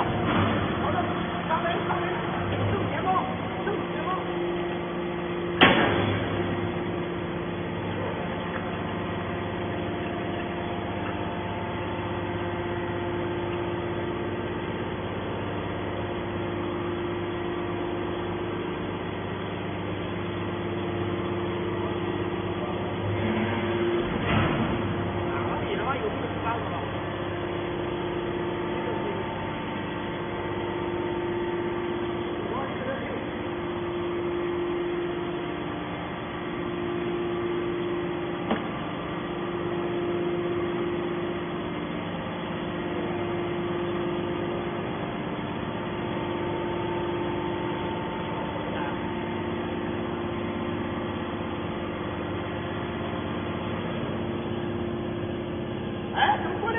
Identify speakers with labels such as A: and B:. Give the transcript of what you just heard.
A: 哎，Adam.